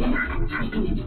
れが最近